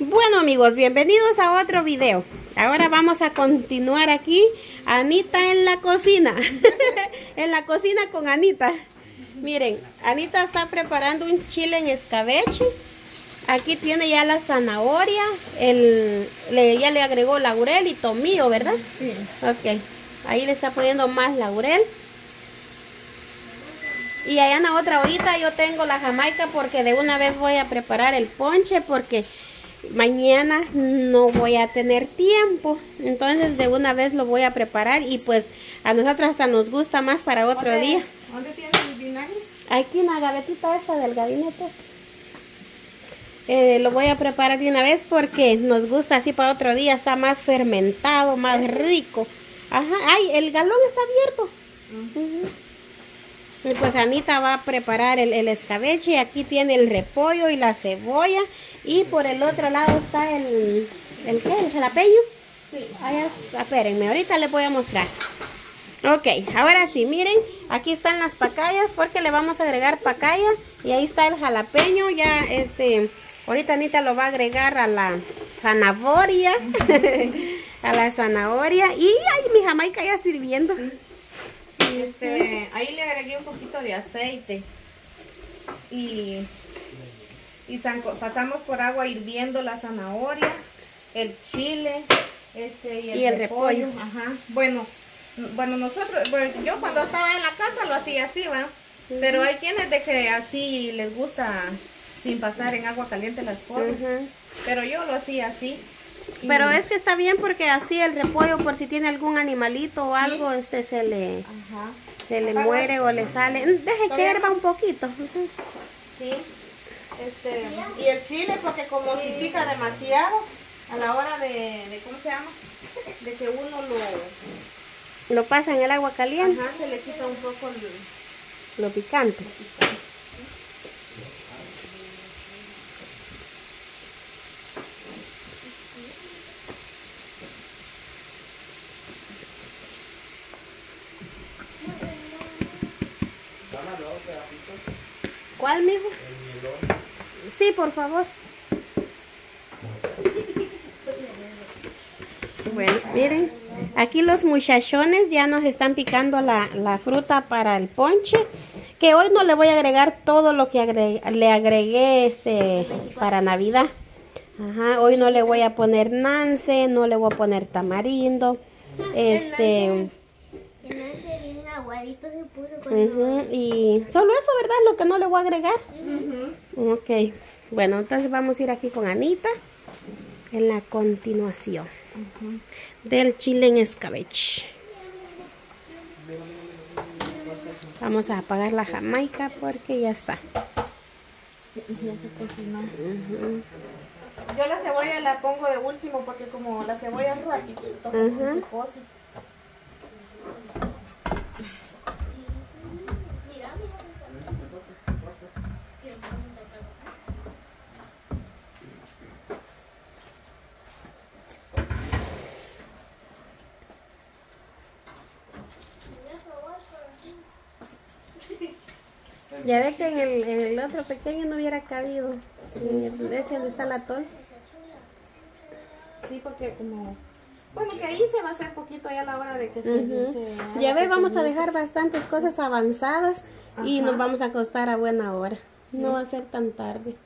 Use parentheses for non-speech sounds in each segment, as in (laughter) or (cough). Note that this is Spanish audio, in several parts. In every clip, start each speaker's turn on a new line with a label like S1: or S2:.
S1: Bueno amigos, bienvenidos a otro video. Ahora vamos a continuar aquí. Anita en la cocina. (laughs) en la cocina con Anita. Miren, Anita está preparando un chile en escabeche. Aquí tiene ya la zanahoria. El, le, ya le agregó laurel y tomillo, ¿verdad?
S2: Sí.
S1: Ok. Ahí le está poniendo más laurel. Y allá en la otra ollita yo tengo la jamaica porque de una vez voy a preparar el ponche porque mañana no voy a tener tiempo. Entonces de una vez lo voy a preparar y pues a nosotros hasta nos gusta más para otro
S2: ¿Dónde-
S1: día.
S2: ¿Dónde tienes el vinagre?
S1: Aquí en la gavetita esta del gabinete. Eh, lo voy a preparar de una vez porque nos gusta así para otro día. Está más fermentado, más rico. Ajá. Ay, el galón está abierto. Y pues Anita va a preparar el, el escabeche. Aquí tiene el repollo y la cebolla. Y por el otro lado está el... ¿El qué? ¿El jalapeño?
S2: Sí.
S1: Allá, espérenme, ahorita les voy a mostrar. Ok, ahora sí, miren, aquí están las pacayas porque le vamos a agregar pacaya y ahí está el jalapeño, ya este, ahorita Anita lo va a agregar a la zanahoria, (laughs) a la zanahoria y ay, mi jamaica ya sirviendo.
S2: Este, ahí le agregué un poquito de aceite. Y, y pasamos por agua hirviendo la zanahoria, el chile, este, y el,
S1: Y el
S2: repollo.
S1: repollo.
S2: Ajá. Bueno, bueno, nosotros, bueno, yo cuando estaba en la casa lo hacía así, ¿va? Pero hay quienes de que así les gusta sin pasar en agua caliente las cosas. Pero yo lo hacía así. Y-
S1: Pero es que está bien porque así el repollo por si tiene algún animalito o algo, este se le,
S2: Ajá.
S1: se le
S2: Apaga.
S1: muere o le sale. Deje que hierva un poquito.
S2: Sí. Este, y el chile, porque como si pica demasiado, a la hora de, de ¿cómo se llama? De que uno lo,
S1: Lo pasa en el agua caliente,
S2: ajá, se le quita un poco el,
S1: lo picante. ¿Cuál, mijo? Sí, por favor. Bueno, miren, aquí los muchachones ya nos están picando la, la fruta para el ponche. Que hoy no le voy a agregar todo lo que le agregué este para Navidad. Ajá, hoy no le voy a poner nance, no le voy a poner tamarindo. Este,
S3: aguadito se puso cuando...
S1: ujú, y solo eso, ¿verdad? Lo que no le voy a agregar. Ok, bueno, entonces vamos a ir aquí con Anita en la continuación del chile en escabeche. Vamos a apagar la jamaica porque ya está.
S2: ya se cocinó. Yo la cebolla la pongo de último porque como la cebolla es
S1: Ujú.
S2: se
S1: Ya ve que en el, en el otro pequeño no hubiera cabido. En ese donde está la tol.
S2: Sí, porque como... Bueno, que ahí se va a hacer poquito ya a la hora de que se... Haga
S1: Ya ve, vamos a dejar bastantes cosas avanzadas y nos vamos a acostar a buena hora. No va a ser tan tarde.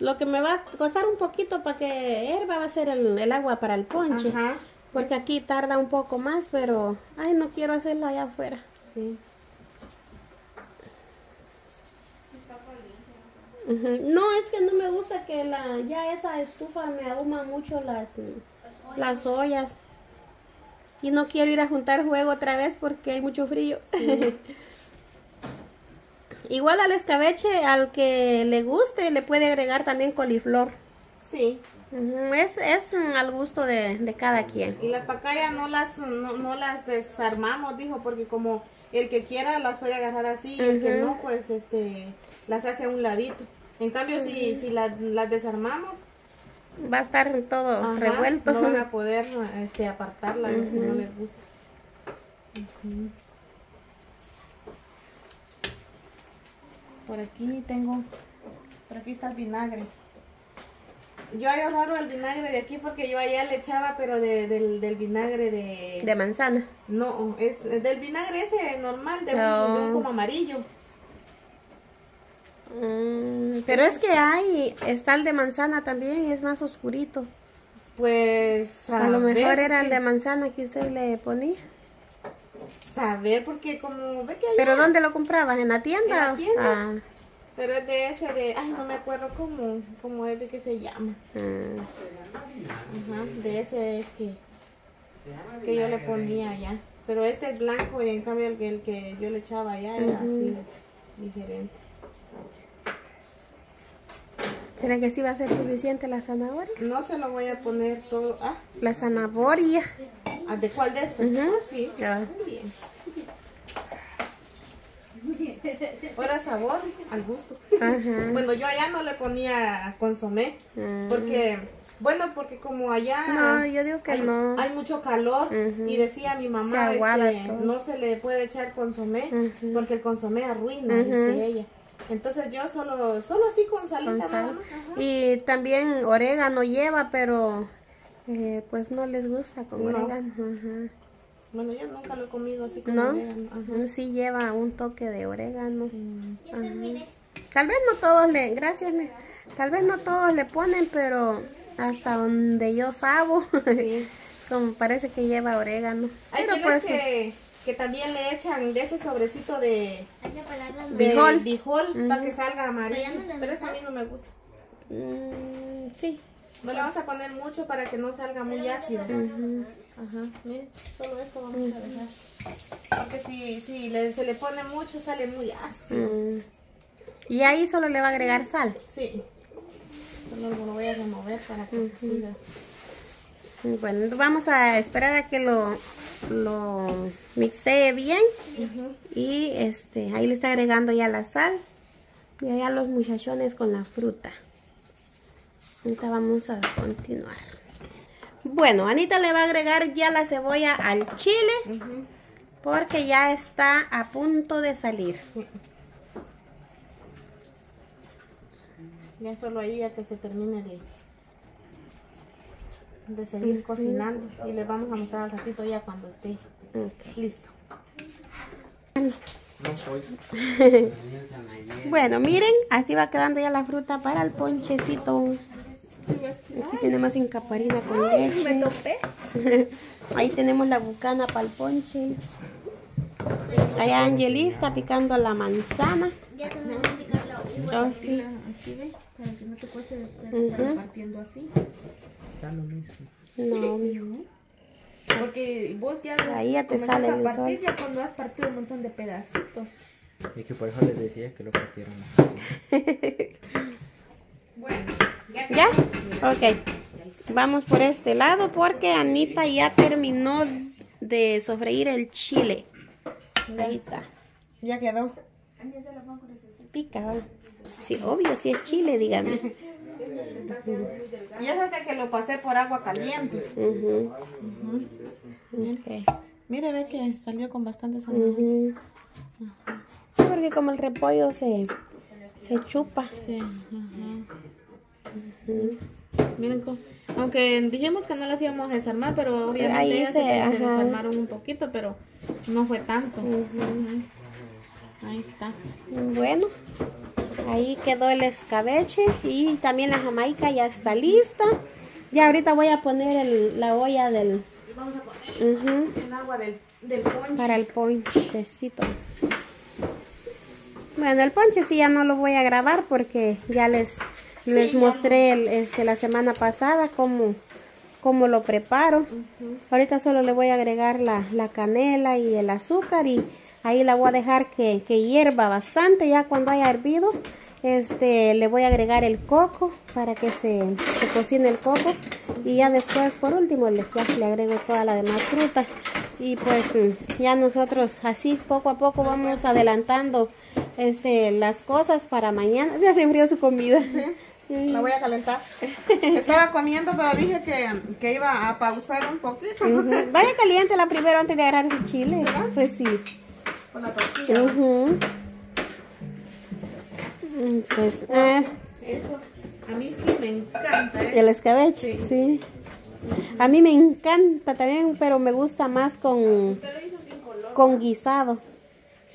S1: Lo que me va a costar un poquito para que herba va a ser el, el agua para el ponche.
S2: Ajá.
S1: Porque aquí tarda un poco más, pero... Ay, no quiero hacerlo allá afuera.
S2: Sí.
S1: No, es que no me gusta que la ya esa estufa me ahuma mucho las, las ollas. Y no quiero ir a juntar juego otra vez porque hay mucho frío. (laughs) Igual al escabeche, al que le guste, le puede agregar también coliflor.
S2: Sí.
S1: Es, es al gusto de, de cada quien.
S2: Y las pacayas no las no, no las desarmamos, dijo, porque como el que quiera las puede agarrar así y el que no, pues este las hace a un ladito. En cambio, si, si la- las desarmamos,
S1: Va a estar todo
S2: ajá,
S1: revuelto.
S2: no van a (laughs) poder este, apartarla los que no les gusta. Por aquí tengo, por aquí está el vinagre. Yo raro el vinagre de aquí porque yo allá le echaba, pero de- del, del vinagre de...
S1: De manzana.
S2: No, es del vinagre ese normal, de, un, de un como amarillo.
S1: Mm, pero es que hay, está el de manzana también, es más oscurito.
S2: Pues
S1: A lo mejor era el de manzana que usted le ponía.
S2: Saber, porque como ve que allá...
S1: ¿Pero dónde lo comprabas? ¿En la tienda?
S2: En la tienda.
S1: Ah,
S2: Pero es de ese de... Ay, no me acuerdo cómo, cómo es de que se llama.
S1: mm.
S2: Ajá, de ese es que, que yo le ponía allá. Pero este es blanco y en cambio el que, el que yo le echaba allá era así, diferente.
S1: ¿Será que sí va a ser suficiente la zanahoria?
S2: No se lo voy a poner todo... Ah,
S1: La zanahoria.
S2: ¿ah, ¿de cuál de estos?
S1: Ujú.
S2: Ah, sí.
S1: Ah.
S2: Muy bien. Ahora sabor al gusto.
S1: Ajá.
S2: Bueno, yo allá no le ponía consomé.
S1: Mm.
S2: Porque, bueno, porque como allá
S1: No, yo digo que
S2: hay,
S1: no.
S2: hay mucho calor y decía mi
S1: Se
S2: mamá,
S1: aguada
S2: este, no se le puede echar consomé porque el consomé arruina, dice ella. Entonces yo solo, solo así con salita
S1: Con
S2: nada
S1: sal.
S2: más. ajá.
S1: Y también orégano lleva, pero eh, pues no les gusta con
S2: No.
S1: orégano. Ajá.
S2: Bueno, yo nunca lo he comido así con
S1: ¿No?
S2: orégano, ajá.
S1: Sí lleva un toque de orégano.
S2: Mm.
S3: Terminé.
S1: Tal vez no todos le, gracias, me- tal vez no todos le ponen, pero hasta donde yo sabo, (laughs)
S2: Sí.
S1: como parece que lleva orégano.
S2: Hay
S1: Pero pues,
S2: que, que también le echan de ese sobrecito de,
S1: Bijol.
S2: para que salga amarillo.
S3: Pero
S2: eso a mí no me gusta.
S1: mm, sí.
S2: No le vamos a poner mucho para que no salga muy ácido. Ajá, miren, solo esto vamos a dejar. Porque si, si le- se le pone mucho sale muy ácido.
S1: Y ahí solo le va a agregar sal.
S2: Sí. Solo lo voy a remover para que se siga.
S1: Bueno, vamos a esperar a que lo, lo mixtee bien. Y este, ahí le está agregando ya la sal. Y allá los muchachones con la fruta. Ahorita vamos a continuar. Bueno, Anita le va a agregar ya la cebolla al chile. Porque ya está a punto de salir.
S2: Ya solo ahí ya que se termine de, de seguir cocinando. Y les vamos a mostrar al ratito ya cuando esté listo. (laughs)
S1: Bueno, miren, así va quedando ya la fruta para el ponchecito. Aquí tenemos encaparina con leche. (laughs) Ahí tenemos la bucana para el ponche. Allá Angeli está picando la manzana.
S3: Ya picar la.
S2: Así ve, para que no te cueste estar
S1: Ujú.
S2: partiendo así.
S1: No, (laughs) mijo.
S2: Porque vos ya
S1: Ahí ya te sale
S2: a partir ya cuando has partido un montón de pedacitos.
S4: Y que por eso les decía que lo partieron. (laughs)
S2: Bueno, ya
S1: ¿Ya? Ok. Vamos por este lado porque Anita ya terminó de sofreír el chile. Ahí está.
S2: Ya quedó.
S1: Pica. obvio, si es chile, dígame. (laughs)
S2: Y eso es de que lo pasé por agua caliente.
S1: Ok.
S2: Mire, ve que salió con bastante.
S1: Ujú. Porque como el repollo se, se chupa.
S2: Sí. Miren cómo. Aunque dijimos que no las íbamos a desarmar, pero obviamente
S1: Ahí
S2: ellas
S1: se-
S2: se, desarmaron un poquito, pero no fue tanto. Ahí está.
S1: Bueno, ahí quedó el escabeche y también la jamaica ya está lista. Ya ahorita voy a poner el- la olla del
S2: vamos a poner el agua del, del ponche.
S1: para el ponchecito. Bueno, el ponche sí ya no lo voy a grabar porque ya les les mostré el- este la semana pasada cómo cómo lo preparo. Ahorita solo le voy a agregar la, la canela y el azúcar y ahí la voy a dejar que, que hierva bastante. Ya cuando haya hervido, este le voy a agregar el coco para que se, se cocine el coco. Y ya después, por último, le, ya le agrego toda la demás fruta. Y pues mm, ya nosotros así poco a poco vamos adelantando este las cosas para mañana. Ya se enfrió su comida.
S2: La voy a calentar. Estaba comiendo, pero dije que, que iba a pausar un poquito
S1: Ujú. Vaya caliente la primero antes de agarrar ese chile. Pues sí.
S2: Con la tortilla.
S1: Pues, ah,
S2: Eso. A mí sí me encanta. ¿eh?
S1: El escabeche, sí. A mí me encanta también, pero me gusta más con, con guisado.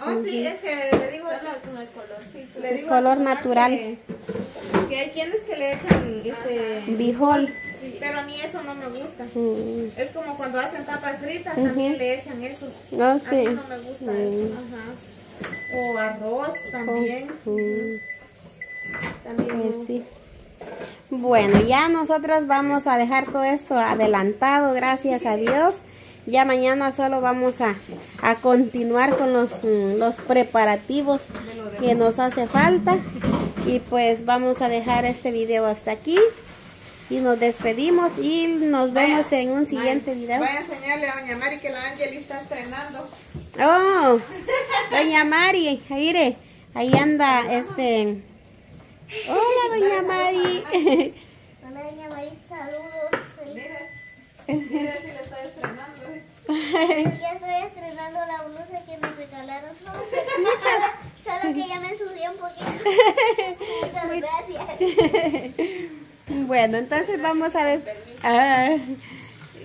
S2: Oh, sí, es que le digo, le digo
S1: Color
S2: al
S1: natural.
S2: Que, que hay quienes que le echan este,
S1: Bijol.
S2: Sí, pero a mí eso no me gusta.
S1: Mm.
S2: Es como cuando hacen papas fritas, también le echan eso.
S1: No
S2: A mí no me gusta eso. Ajá. O arroz también.
S1: Mm.
S2: También.
S1: Pues sí. Bueno, ya nosotros vamos a dejar todo esto adelantado, gracias a Dios. Ya mañana solo vamos a, a continuar con los, mm, los preparativos que nos hace falta. Y pues vamos a dejar este video hasta aquí. Y nos despedimos y nos vemos en un siguiente video.
S2: Voy a enseñarle a Doña Mari que la Angeli está estrenando.
S1: Oh, (laughs) doña Mari, mire, ahí anda este. Hola, doña Mari. (laughs)
S3: Hola, doña Mari, saludos.
S2: Mire, mire si le estoy estrenando. (laughs)
S3: Ya estoy estrenando la blusa que me regalaron. Muchas. Solo que ya me ensucié un poquito. Muchas gracias.
S1: Bueno, entonces vamos a des... Ah,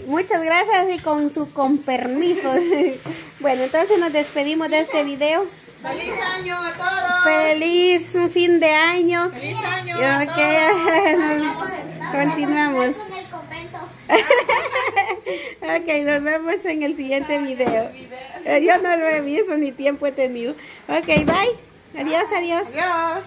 S1: muchas gracias y con su con permiso. (laughs) Bueno, entonces nos despedimos de este video.
S2: ¡Feliz año a todos!
S1: Feliz fin de año.
S2: ¡Feliz año a
S1: Ok,
S2: todos! (laughs)
S1: continuamos. (laughs) Ok, nos vemos en el siguiente video. Eh, Yo no lo he visto ni tiempo he tenido. Ok, bye. Adiós, adiós.
S2: Adiós.